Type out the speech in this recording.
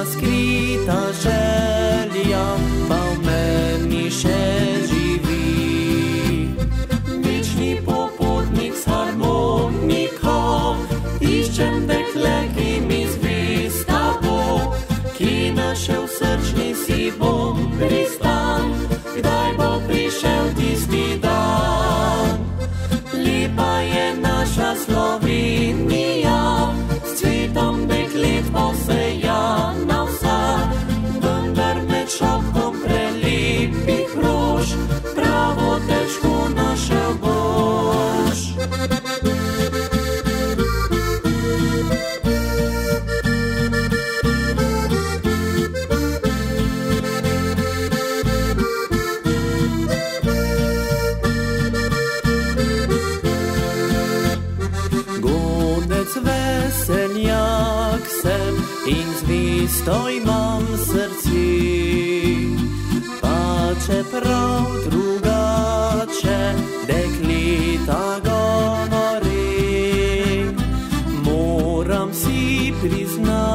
ask you. Vrtec veseljak sem in zvisto imam srci. Pa čeprav drugače deklita govori, moram si priznati.